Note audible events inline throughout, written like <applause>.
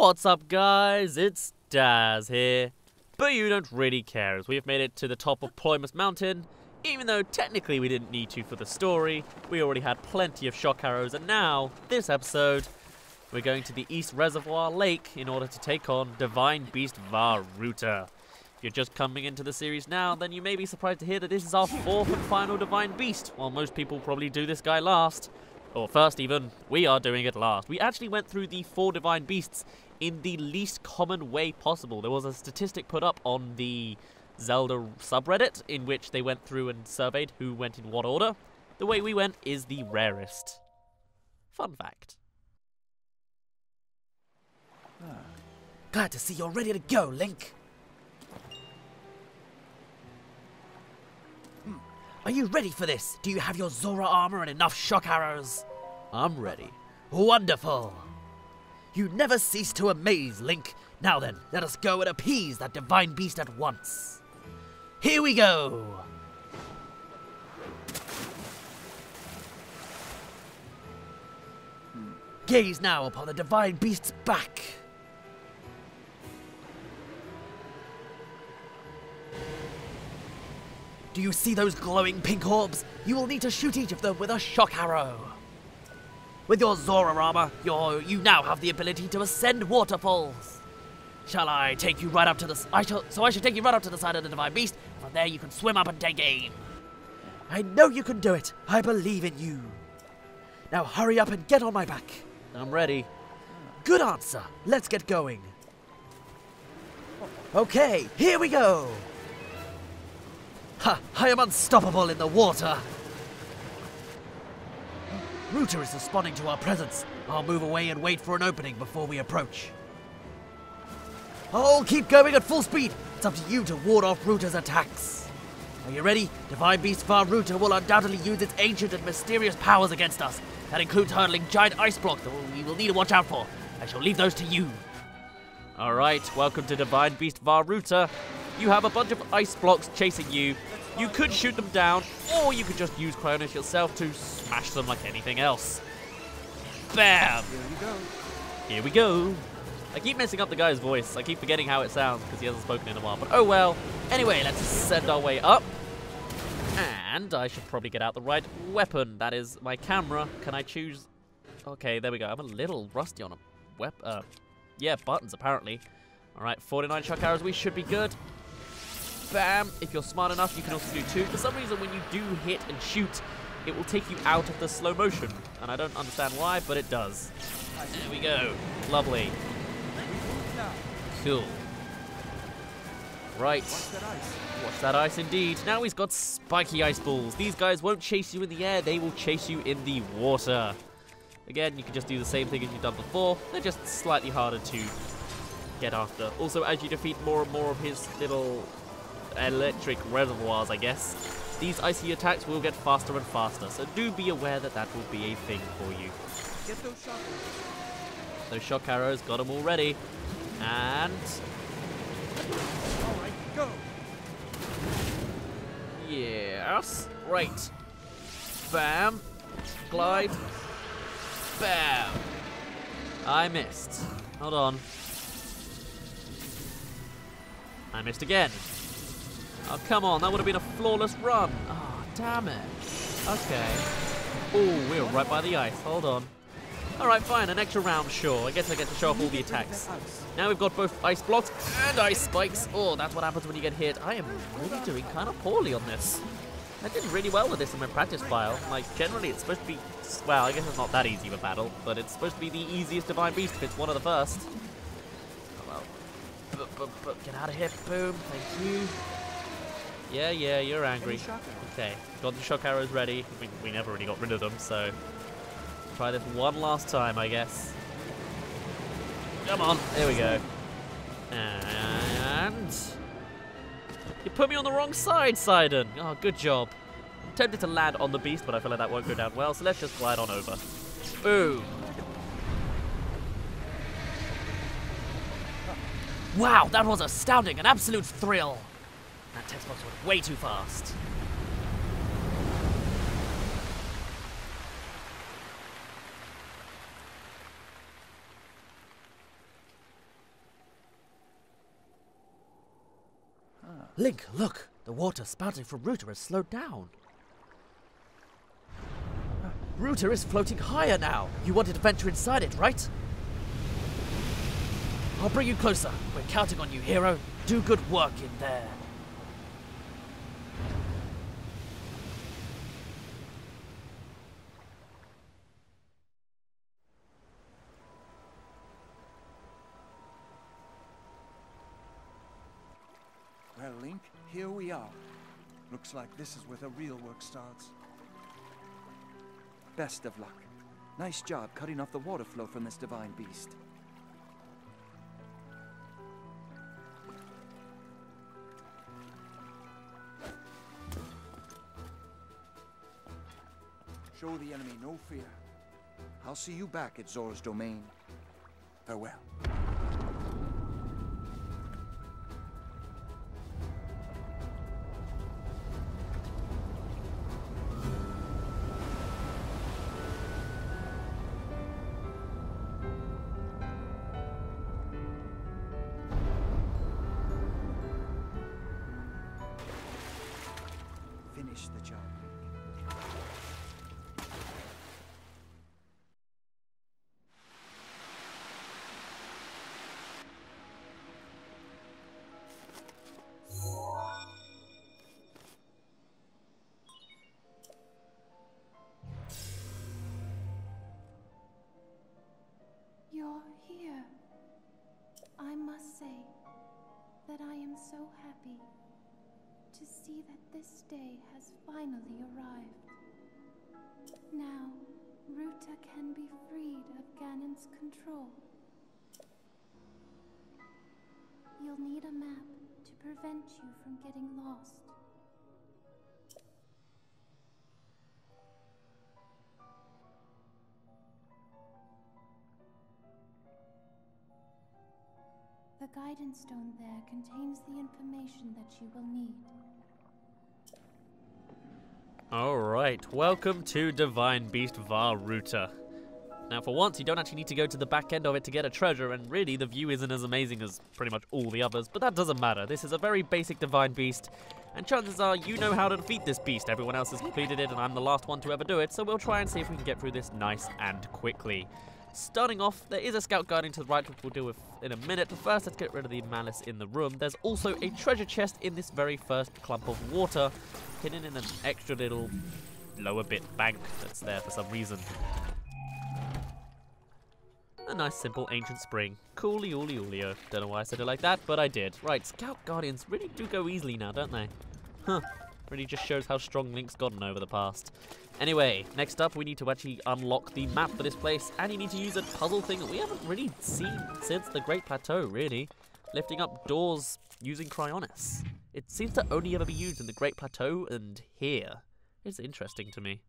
What's up guys, it's Daz here. But you don't really care as we've made it to the top of Ploymus Mountain. Even though technically we didn't need to for the story, we already had plenty of shock arrows and now, this episode, we're going to the East Reservoir Lake in order to take on Divine Beast Vah Ruta. If you're just coming into the series now, then you may be surprised to hear that this is our fourth and final Divine Beast, while most people probably do this guy last. Or first even, we are doing it last. We actually went through the four Divine Beasts in the least common way possible. There was a statistic put up on the Zelda subreddit in which they went through and surveyed who went in what order. The way we went is the rarest. Fun fact. Glad to see you're ready to go, Link. Hmm. Are you ready for this? Do you have your Zora armor and enough shock arrows? I'm ready. Wonderful. You never cease to amaze, Link. Now then, let us go and appease that divine beast at once. Here we go. Gaze now upon the divine beast's back. Do you see those glowing pink orbs? You will need to shoot each of them with a shock arrow. With your Zora armor, you you now have the ability to ascend waterfalls. Shall I take you right up to the? I shall. So I shall take you right up to the side of the divine beast. From there, you can swim up and take aim. I know you can do it. I believe in you. Now hurry up and get on my back. I'm ready. Good answer. Let's get going. Okay, here we go. Ha! I am unstoppable in the water. Ruta is responding to our presence. I'll move away and wait for an opening before we approach. Oh, keep going at full speed. It's up to you to ward off Ruta's attacks. Are you ready? Divine Beast Vah Ruta will undoubtedly use its ancient and mysterious powers against us. That includes hurtling giant ice blocks that we will need to watch out for. I shall leave those to you. Alright, welcome to Divine Beast Vah Ruta. You have a bunch of ice blocks chasing you. You could shoot them down, or you could just use Cryonis yourself to smash them like anything else. Bam! Here we go. Here we go. I keep messing up the guy's voice. I keep forgetting how it sounds because he hasn't spoken in a while. But oh well. Anyway, let's send our way up. And I should probably get out the right weapon. That is my camera. Can I choose? Okay, there we go. I'm a little rusty on a wep. Uh, yeah, buttons apparently. All right, 49 shock arrows. We should be good. Bam. If you're smart enough, you can also do two. For some reason, when you do hit and shoot, it will take you out of the slow motion. And I don't understand why, but it does. There we go. Lovely. Cool. Right. watch that ice. Watch that ice indeed. Now he's got spiky ice balls. These guys won't chase you in the air, they will chase you in the water. Again, you can just do the same thing as you've done before. They're just slightly harder to get after. Also, as you defeat more and more of his little electric reservoirs, I guess, these icy attacks will get faster and faster. So do be aware that that will be a thing for you. Get those shots. Those shock arrows, got them already. And All right, go. Yes. Right. Bam. Glide. Bam. I missed. Hold on. I missed again. Oh, come on. That would have been a flawless run. Oh, damn it. Okay. Oh, we're right by the ice. Hold on. Alright, fine. An extra round, sure. I guess I get to show off all the attacks. Now we've got both ice blocks and ice spikes. Oh, that's what happens when you get hit. I am really doing kind of poorly on this. I did really well with this in my practice file. Like, generally it's supposed to be... Well, I guess it's not that easy of a battle, but it's supposed to be the easiest Divine Beast if it's one of the first. Oh, well. But, but, but, get out of here. Boom. Thank you. Yeah, yeah, you're angry. Any shock arrows? Okay, got the shock arrows ready. We, we never really got rid of them, so... Try this one last time, I guess. Come on, there we go. And... You put me on the wrong side, Sidon. Oh, good job. I'm tempted to land on the beast, but I feel like that won't go down well, so let's just glide on over. Boom. Wow, that was astounding, an absolute thrill. Went way too fast. Link, look! The water spouting from Ruta has slowed down. Ruta is floating higher now. You wanted to venture inside it, right? I'll bring you closer. We're counting on you, hero. Do good work in there. Like this is where the real work starts. Best of luck. Nice job cutting off the water flow from this divine beast. Show the enemy no fear. I'll see you back at Zora's domain. Farewell. Day has finally arrived. Now, Ruta can be freed of Ganon's control. You'll need a map to prevent you from getting lost. The guidance stone there contains the information that you will need. Alright, welcome to Divine Beast Vah Ruta. Now, for once, you don't actually need to go to the back end of it to get a treasure, and really, the view isn't as amazing as pretty much all the others, but that doesn't matter. This is a very basic Divine Beast, and chances are you know how to defeat this beast. Everyone else has completed it, and I'm the last one to ever do it, so we'll try and see if we can get through this nice and quickly. Starting off, there is a scout guarding to the right, which we'll deal with in a minute. But first, let's get rid of the malice in the room. There's also a treasure chest in this very first clump of water, hidden in an extra little lower bit bank that's there for some reason. A nice simple ancient spring. Coolly ooly oolio. Don't know why I said it like that, but I did. Right, Scout Guardians really do go easily now, don't they? Huh. Really just shows how strong Link's gotten over the past. Anyway, next up we need to actually unlock the map for this place, and you need to use a puzzle thing that we haven't really seen since the Great Plateau, really. Lifting up doors using Cryonis. It seems to only ever be used in the Great Plateau and here. It's interesting to me.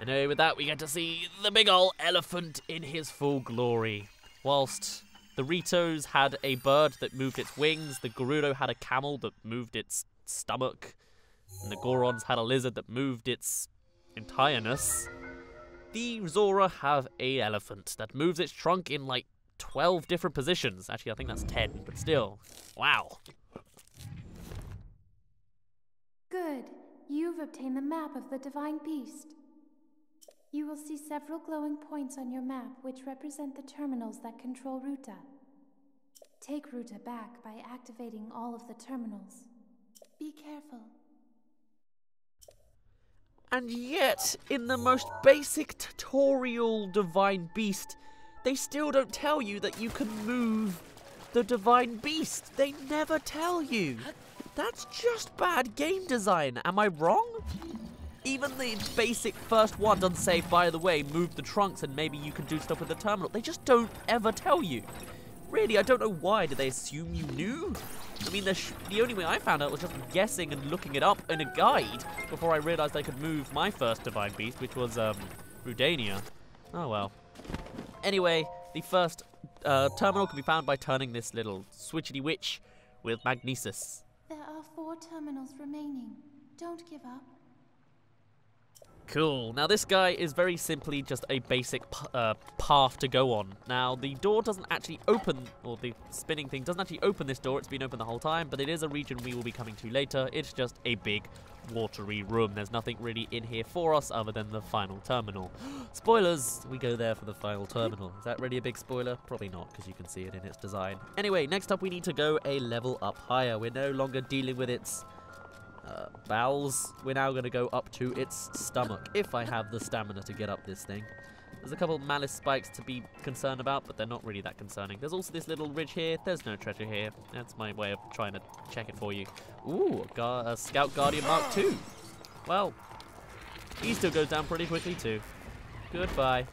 Anyway, with that, we get to see the big ol' elephant in his full glory. Whilst the Ritos had a bird that moved its wings, the Gerudo had a camel that moved its stomach, and the Gorons had a lizard that moved its entireness. The Zora have a elephant that moves its trunk in like 12 different positions. Actually, I think that's 10, but still. Wow. Good. You've obtained the map of the Divine Beast. You will see several glowing points on your map which represent the terminals that control Ruta. Take Ruta back by activating all of the terminals. Be careful. And yet, in the most basic tutorial Divine Beast, they still don't tell you that you can move the Divine Beast. They never tell you. That's just bad game design. Am I wrong? Even the basic first one doesn't say, by the way, move the trunks and maybe you can do stuff with the terminal. They just don't ever tell you. Really, I don't know why. Did they assume you knew? I mean, the, the only way I found out was just guessing and looking it up in a guide before I realized I could move my first Divine Beast, which was, um, Rudania. Oh well. Anyway, the first uh, terminal can be found by turning this little switchety witch with magnesis. There are four terminals remaining. Don't give up. Cool. Now this guy is very simply just a basic uh, path to go on. Now the door doesn't actually open, or the spinning thing doesn't actually open this door. It's been open the whole time, but it is a region we will be coming to later. It's just a big watery room. There's nothing really in here for us other than the final terminal. <gasps> Spoilers! We go there for the final terminal. Is that really a big spoiler? Probably not, because you can see it in its design. Anyway, next up we need to go a level up higher. We're no longer dealing with its bowels. We're now going to go up to its stomach, if I have the stamina to get up this thing. There's a couple malice spikes to be concerned about, but they're not really that concerning. There's also this little ridge here. There's no treasure here. That's my way of trying to check it for you. Ooh, a, a Scout Guardian Mark II. Well, he still goes down pretty quickly too. Goodbye.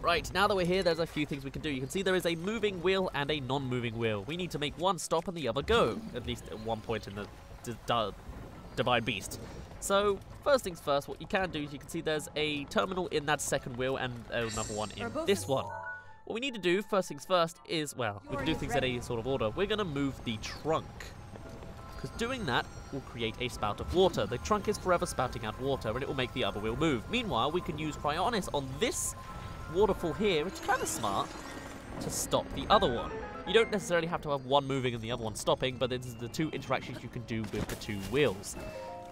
Right, now that we're here, there's a few things we can do. You can see there is a moving wheel and a non-moving wheel. We need to make one stop and the other go, at least at one point in the Divine Beast. So, first things first, what you can do is you can see there's a terminal in that second wheel and another one in this one. What we need to do, first things first, is, well, we can do things in a sort of order. We're going to move the trunk. Because doing that will create a spout of water. The trunk is forever spouting out water and it will make the other wheel move. Meanwhile, we can use Cryonis on this waterfall here, which is kind of smart, to stop the other one. You don't necessarily have to have one moving and the other one stopping, but this is the two interactions you can do with the two wheels.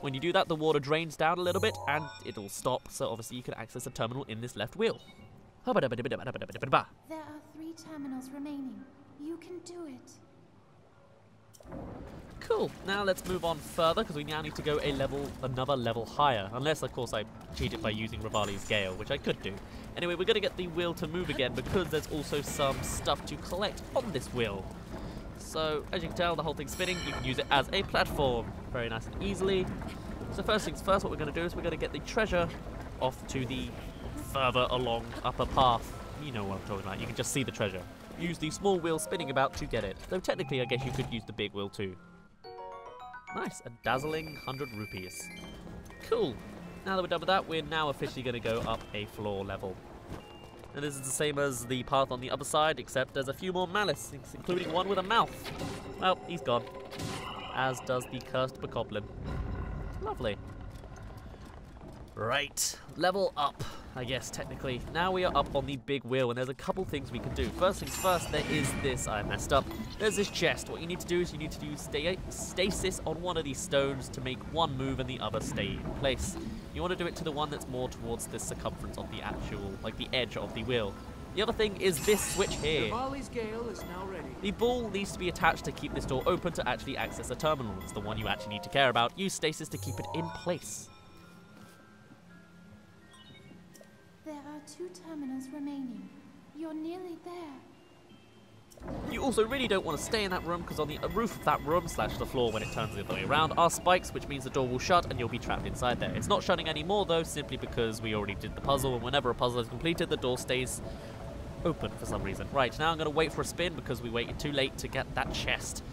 When you do that, the water drains down a little bit and it'll stop, so obviously you can access a terminal in this left wheel. There are three terminals remaining. You can do it. Cool. Now let's move on further because we now need to go a level, another level higher. Unless, of course, I cheat it by using Revali's Gale, which I could do. Anyway, we're going to get the wheel to move again because there's also some stuff to collect on this wheel. So, as you can tell, the whole thing's spinning. You can use it as a platform. Very nice and easily. So first things first, what we're going to do is we're going to get the treasure off to the further along upper path. You know what I'm talking about. You can just see the treasure. Use the small wheel spinning about to get it. Though technically, I guess you could use the big wheel too. Nice, a dazzling 100 rupees. Cool. Now that we're done with that, we're now officially going to go up a floor level. And this is the same as the path on the other side, except there's a few more malice, including one with a mouth. Well, he's gone. As does the cursed bokoblin. Lovely. Right, level up, I guess, technically. Now we are up on the big wheel, and there's a couple things we can do. First things first, there is this, I messed up. There's this chest. What you need to do is you need to do sta stasis on one of these stones to make one move and the other stay in place. You want to do it to the one that's more towards the circumference of the actual, like the edge of the wheel. The other thing is this switch here. Gale is now ready. The ball needs to be attached to keep this door open to actually access a terminal. It's the one you actually need to care about. Use stasis to keep it in place. There are two terminals remaining. You're nearly there. You also really don't want to stay in that room because on the roof of that room slash the floor when it turns the other way around are spikes, which means the door will shut and you'll be trapped inside there. It's not shutting anymore though, simply because we already did the puzzle, and whenever a puzzle is completed, the door stays open for some reason. Right, now I'm going to wait for a spin because we waited too late to get that chest.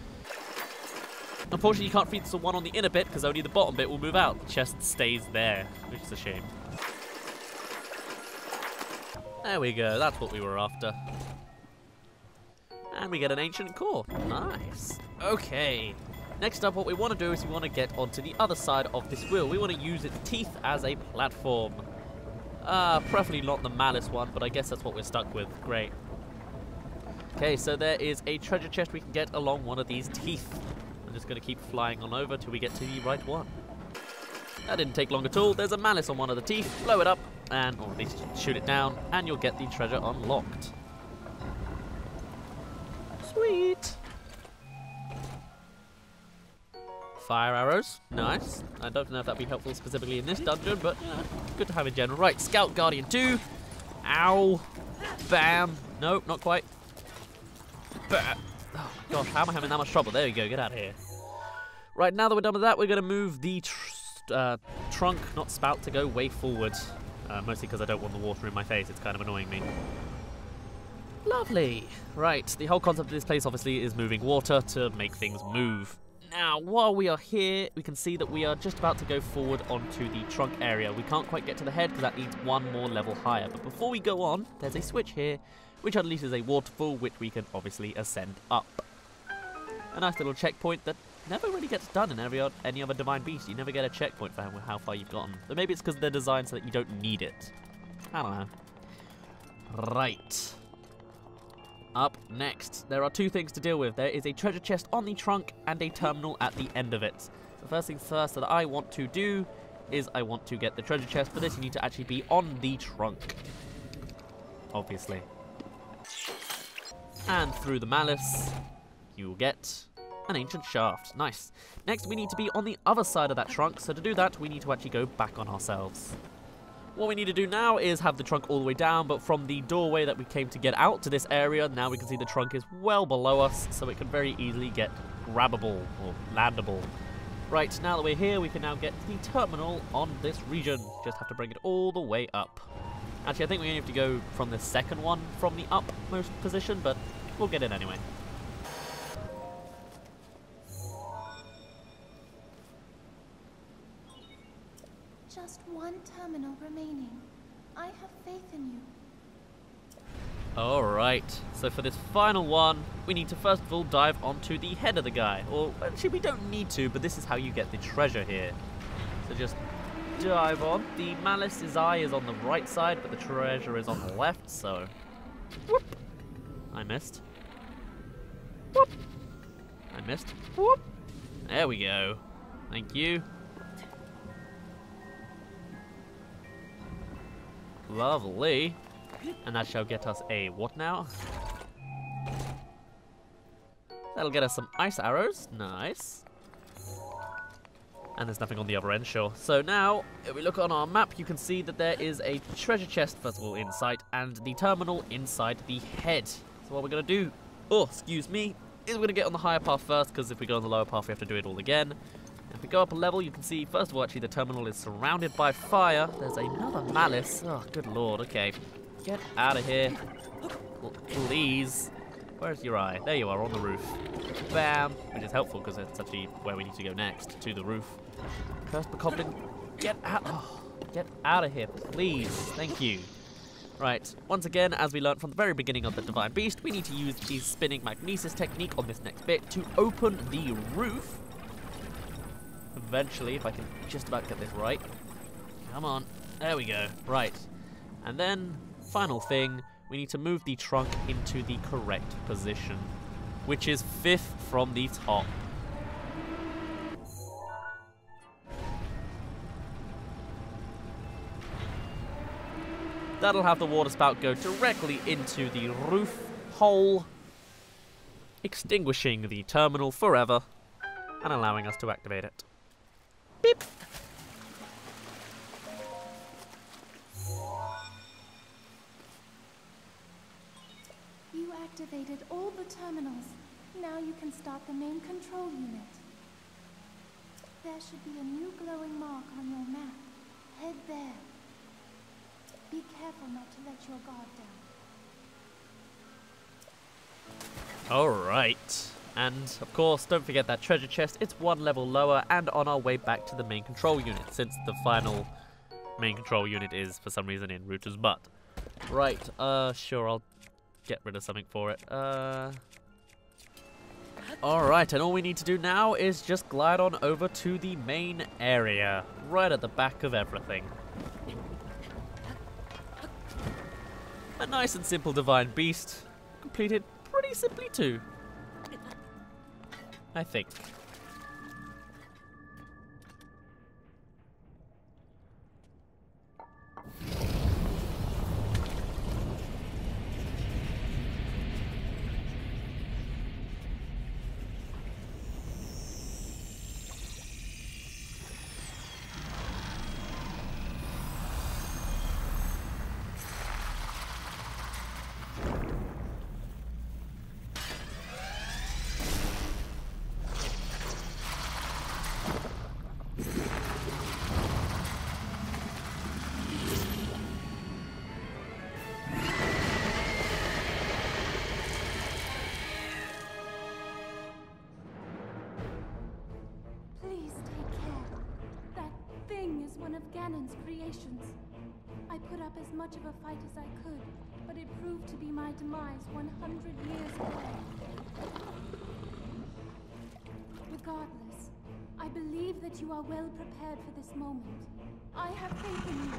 Unfortunately, you can't feed the one on the inner bit because only the bottom bit will move out. The chest stays there, which is a shame. There we go, that's what we were after. And we get an ancient core. Nice. Okay. Next up, what we want to do is we want to get onto the other side of this wheel. We want to use its teeth as a platform. Uh, preferably not the malice one, but I guess that's what we're stuck with. Great. Okay, so there is a treasure chest we can get along one of these teeth. I'm just going to keep flying on over till we get to the right one. That didn't take long at all. There's a malice on one of the teeth. Blow it up, and or at least shoot it down, and you'll get the treasure unlocked. Sweet. Fire arrows, nice. I don't know if that'd be helpful specifically in this dungeon, but good to have in general. Right, Scout Guardian 2. Ow. Bam. Nope, not quite. Oh gosh, how am I having that much trouble? There we go, get out of here. Right, now that we're done with that, we're going to move the uh, trunk, not spout, to go way forward. Uh, mostly because I don't want the water in my face, it's kind of annoying me. Lovely. Right, the whole concept of this place obviously is moving water to make things move. Now, while we are here, we can see that we are just about to go forward onto the trunk area. We can't quite get to the head because that needs one more level higher. But before we go on, there's a switch here, which unleashes a waterfall, which we can obviously ascend up. A nice little checkpoint that never really gets done in every any other Divine Beast. You never get a checkpoint for how, far you've gotten. But maybe it's because they're designed so that you don't need it. I don't know. Right. Up next, there are two things to deal with. There is a treasure chest on the trunk and a terminal at the end of it. The first things first that I want to do is I want to get the treasure chest. For this, you need to actually be on the trunk. Obviously. And through the malice, you will get an ancient shaft. Nice. Next, we need to be on the other side of that trunk. So to do that, we need to actually go back on ourselves. What we need to do now is have the trunk all the way down, but from the doorway that we came to get out to this area, now we can see the trunk is well below us, so it can very easily get grabbable or landable. Right, now that we're here, we can now get the terminal on this region. Just have to bring it all the way up. Actually, I think we only have to go from the second one from the upmost position, but we'll get it anyway. One terminal remaining. I have faith in you. Alright, so for this final one, we need to first of all dive onto the head of the guy. Or actually, we don't need to, but this is how you get the treasure here. So just dive on. The Malice's eye is on the right side, but the treasure is on the left, so. Whoop! I missed. Whoop! I missed. Whoop! There we go. Thank you. Lovely. And that shall get us a what now? That'll get us some ice arrows. Nice. And there's nothing on the other end, sure. So now, if we look on our map, you can see that there is a treasure chest, first of all, in sight, and the terminal inside the head. So what we're going to do, oh, excuse me, is we're going to get on the higher path first, because if we go on the lower path, we have to do it all again. If we go up a level, you can see, first of all, actually, the terminal is surrounded by fire. There's another malice. Oh, good lord, okay. Get out of here. Oh, please. Where's your eye? There you are, on the roof. Bam! Which is helpful because it's actually where we need to go next, to the roof. Cursed Bokoblin, get out! Oh, get out of here, please. Thank you. Right, once again, as we learned from the very beginning of the Divine Beast, we need to use the spinning magnesis technique on this next bit to open the roof. Eventually, if I can just about get this right. Come on. There we go. Right. And then, final thing, we need to move the trunk into the correct position, which is fifth from the top. That'll have the water spout go directly into the roof hole, extinguishing the terminal forever and allowing us to activate it. Beep! You activated all the terminals. Now you can start the main control unit. There should be a new glowing mark on your map. Head there. Be careful not to let your guard down. Alright. And, of course, don't forget that treasure chest. It's one level lower and on our way back to the main control unit, since the final main control unit is, for some reason, in Ruta's butt. Right, uh, sure, I'll get rid of something for it. Uh... Alright, and all we need to do now is just glide on over to the main area, right at the back of everything. A nice and simple Divine Beast, completed pretty simply too. I think. One of Ganon's creations. I put up as much of a fight as I could, but it proved to be my demise 100 years. With Regardless, I believe that you are well prepared for this moment. I have faith in you.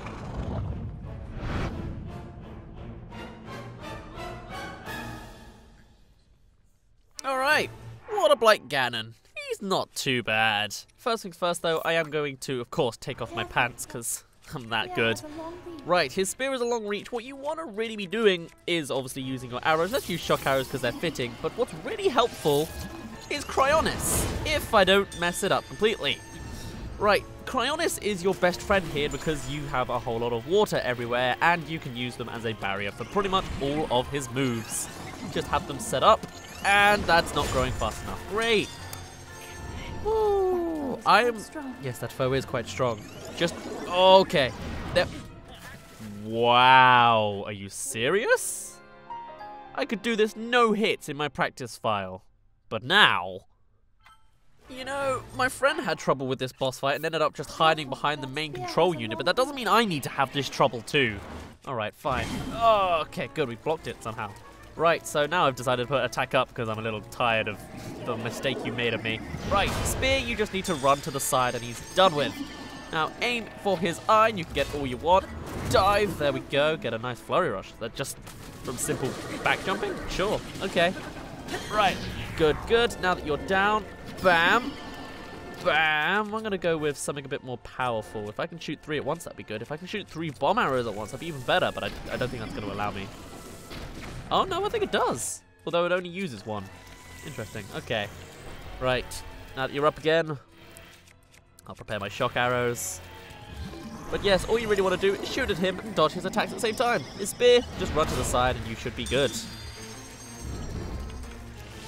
Alright, Waterblight Ganon. He's not too bad. First things first though, I am going to, of course, take off my pants because I'm that good. has a long reach. Right, his spear is a long reach. What you want to really be doing is obviously using your arrows. Let's use shock arrows because they're fitting. But what's really helpful is Cryonis, if I don't mess it up completely. Right, Cryonis is your best friend here because you have a whole lot of water everywhere and you can use them as a barrier for pretty much all of his moves. Just have them set up and that's not growing fast enough. Great. Ooh, I am... strong. Yes, that foe is quite strong. Just... Okay. There... Wow. Are you serious? I could do this no hits in my practice file. But now... You know, my friend had trouble with this boss fight and ended up just hiding behind the main control unit, but that doesn't mean I need to have this trouble too. Alright, fine. Oh, okay, good, we blocked it somehow. Right, so now I've decided to put attack up because I'm a little tired of the mistake you made of me. Right, spear, you just need to run to the side and he's done with. Now aim for his eye and you can get all you want. Dive, there we go, get a nice flurry rush. That just from simple back jumping? Sure, okay. Right, good, good. Now that you're down, bam, bam. I'm gonna go with something a bit more powerful. If I can shoot three at once, that'd be good. If I can shoot three bomb arrows at once, that'd be even better, but I, I don't think that's gonna allow me. Oh no, I think it does. Although it only uses one. Interesting, okay. Right, now that you're up again, I'll prepare my shock arrows. But yes, all you really want to do is shoot at him and dodge his attacks at the same time. His spear, just run to the side and you should be good.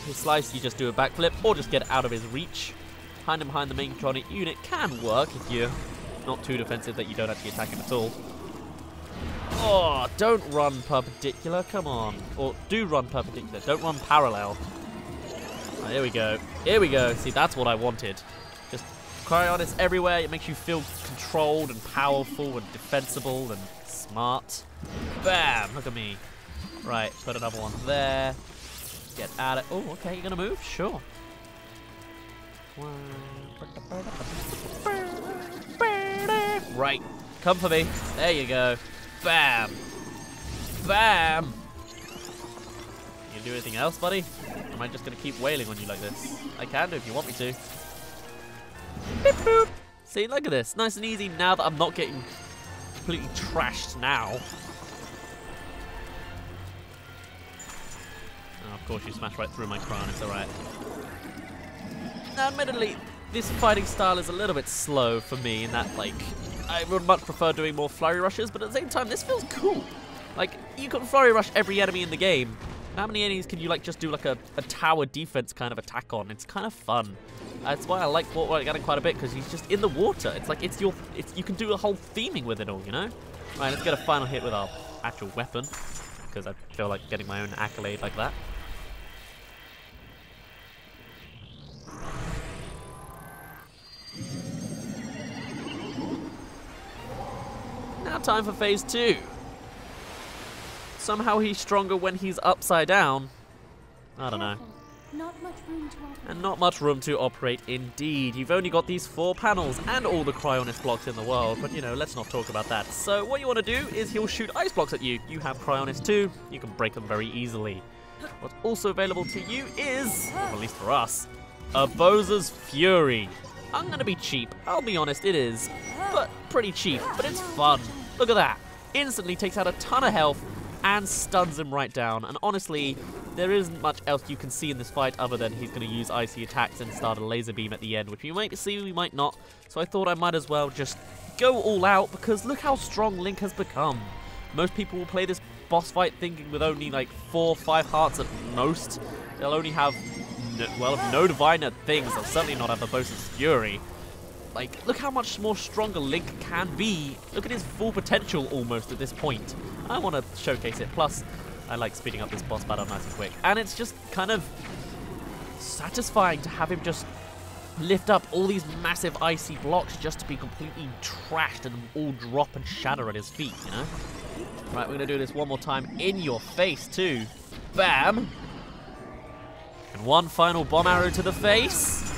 His slice, you just do a backflip or just get out of his reach. Him behind the main control unit can work if you're not too defensive that you don't actually attack him at all. Oh, don't run perpendicular, come on. Or do run perpendicular, don't run parallel. Ah, here we go. Here we go. See, that's what I wanted. Just Cryonis everywhere. It makes you feel controlled and powerful and defensible and smart. Bam! Look at me. Right, put another one there. Get out of... Oh, okay, you're gonna move? Sure. Right, come for me. There you go. Bam! Bam! You do anything else, buddy? Am I just gonna keep wailing on you like this? I can do if you want me to. Beep boop. See, look at this. Nice and easy now that I'm not getting completely trashed now. Oh, of course, you smash right through my crown. It's alright. Now, admittedly, this fighting style is a little bit slow for me in that, like, I would much prefer doing more flurry rushes, but at the same time, this feels cool. Like, you can flurry rush every enemy in the game. How many enemies can you, like, just do, like, a, a tower defense kind of attack on? It's kind of fun. That's why I like Water Ganon quite a bit, because he's just in the water. It's like, it's your, it's, you can do a whole theming with it all, you know? Right, let's get a final hit with our actual weapon, because I feel like getting my own accolade like that. Now time for phase two. Somehow he's stronger when he's upside down. I don't know. Not much room to operate. And not much room to operate indeed. You've only got these four panels and all the cryonis blocks in the world, but you know, let's not talk about that. So what you want to do is he'll shoot ice blocks at you. You have cryonis too, you can break them very easily. What's also available to you is, or at least for us, a Urbosa's Fury. I'm gonna be cheap, I'll be honest, it is. But pretty cheap, but it's fun. Look at that. Instantly takes out a ton of health and stuns him right down. And honestly, there isn't much else you can see in this fight other than he's going to use icy attacks and start a laser beam at the end, which we might see, we might not. So I thought I might as well just go all out because look how strong Link has become. Most people will play this boss fight thinking with only like four, five hearts at most. They'll only have, well, no diviner things. They'll certainly not have the Urbosa's Fury. Like, look how much more stronger Link can be. Look at his full potential almost at this point. I want to showcase it. Plus, I like speeding up this boss battle nice and quick. And it's just kind of satisfying to have him just lift up all these massive icy blocks just to be completely trashed and all drop and shatter at his feet, you know? Right, we're going to do this one more time in your face, too. Bam! And one final bomb arrow to the face.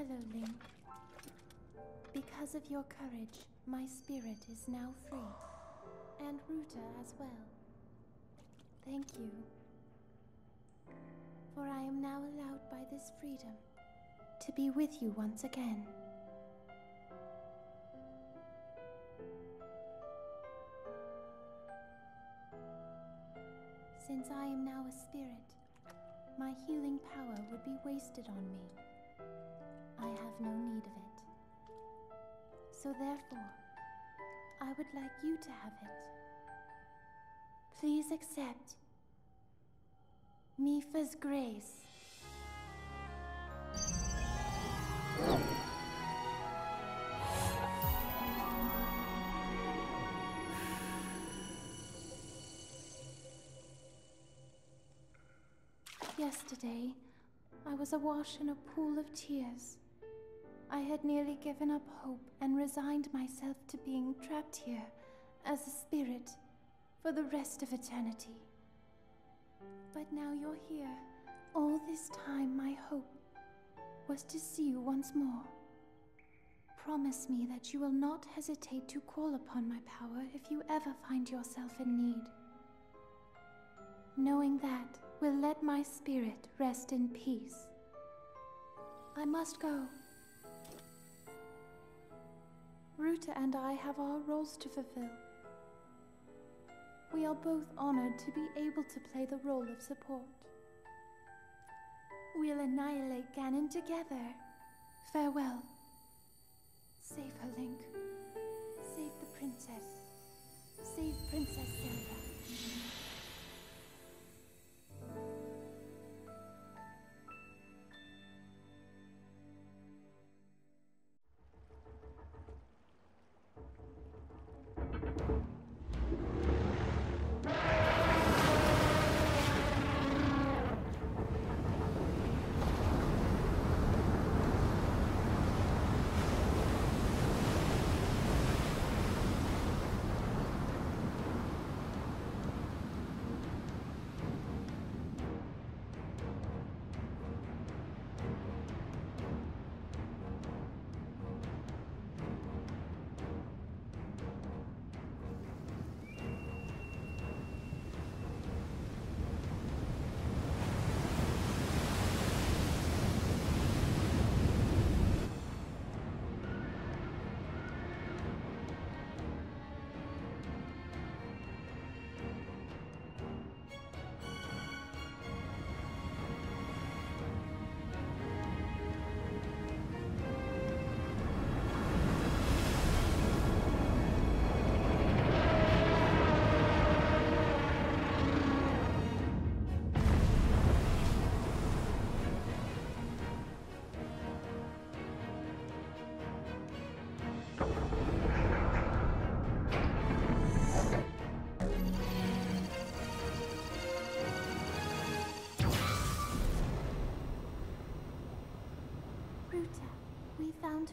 Hello, Link. Because of your courage, my spirit is now free. And Ruta as well. Thank you. For I am now allowed by this freedom to be with you once again. Since I am now a spirit, my healing power would be wasted on me. I have no need of it. So therefore, I would like you to have it. Please accept Mipha's grace. Yesterday, I was awash in a pool of tears. I had nearly given up hope and resigned myself to being trapped here as a spirit for the rest of eternity. But now you're here. All this time, my hope was to see you once more. Promise me that you will not hesitate to call upon my power if you ever find yourself in need. Knowing that Ruta and I have our roles to fulfill. We are both honored to be able to play the role of support. We'll annihilate Ganon together. Farewell. Save her, Link. Save the princess. Save Princess Zelda.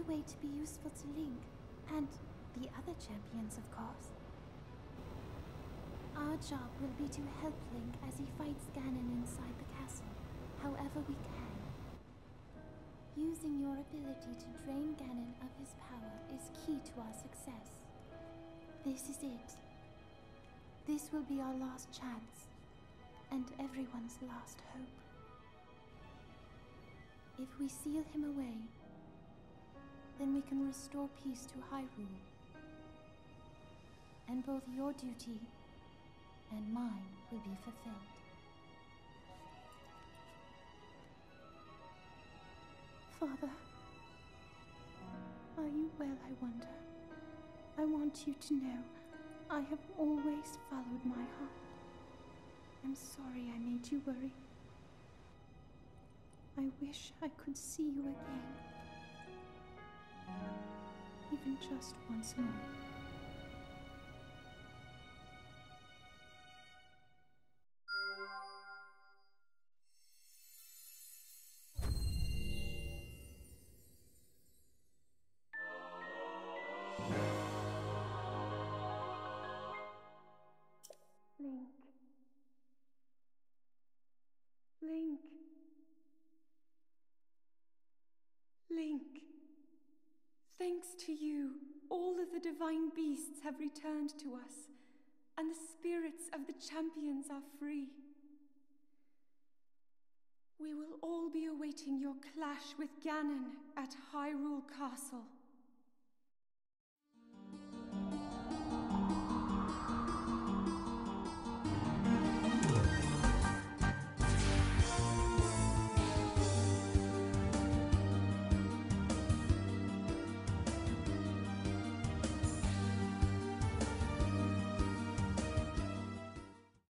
Way to be useful to Link, and the other champions, of course. Our job will be to help Link as he fights Ganon inside the castle, however we can. Using your ability to drain Ganon of his power is key to our success. This is it. This will be our last chance, and everyone's last hope. If we seal him away, then we can restore peace to Hyrule. And both your duty and mine will be fulfilled. Father, are you well, I wonder? I want you to know I have always followed my heart. I'm sorry I made you worry. I wish I could see you again. Even just once more. Thanks to you, all of the divine beasts have returned to us, and the spirits of the champions are free. We will all be awaiting your clash with Ganon at Hyrule Castle.